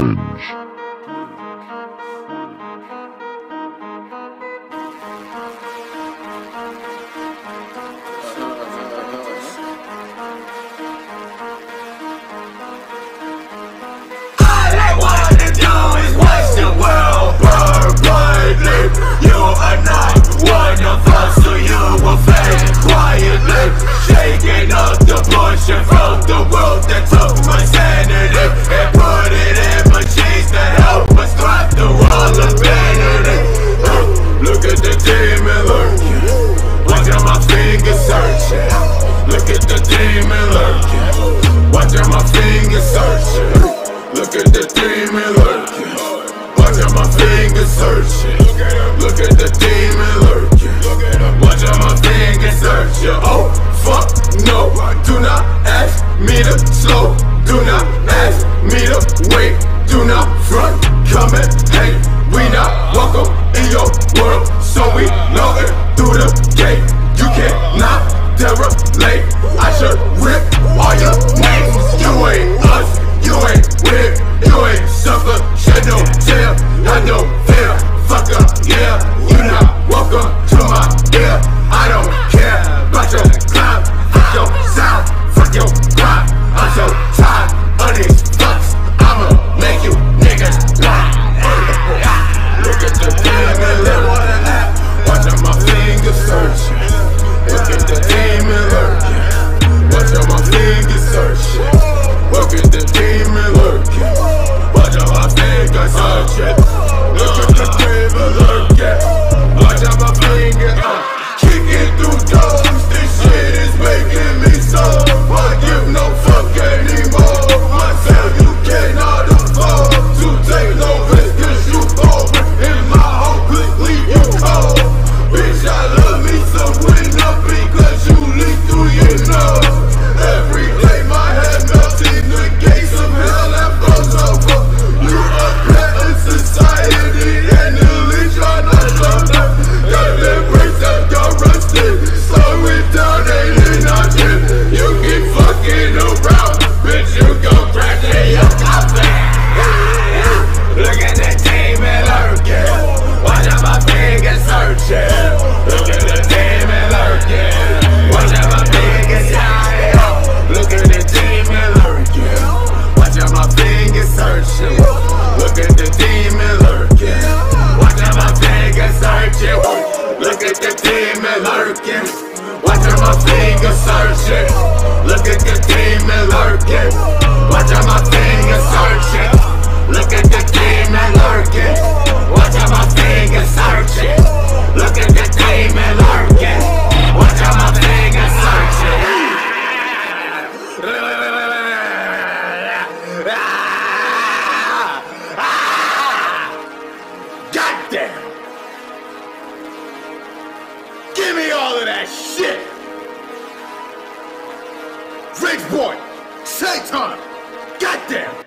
Syringe. demon lurking. Watch out my fingers searching. Look at the demon lurking. Watch out my fingers searching. Look at the demon lurking. Watch out my fingers searching. Look at the demon lurking. Watch out my fingers searching. Oh fuck no! Do not ask me to slow. Do not ask me to wait. Do not late. I should rip all your names. You ain't us, you ain't with, you ain't suffer. Shit no tip, I know. at the demon lurking. Watch out my finger searching. Look at the demon lurking. Watch out my finger searching. Look at the demon lurking. Watch out my finger searching. Look at the demon lurking. Watch out my finger searching. Goddamn! that shit! boy satan Goddamn!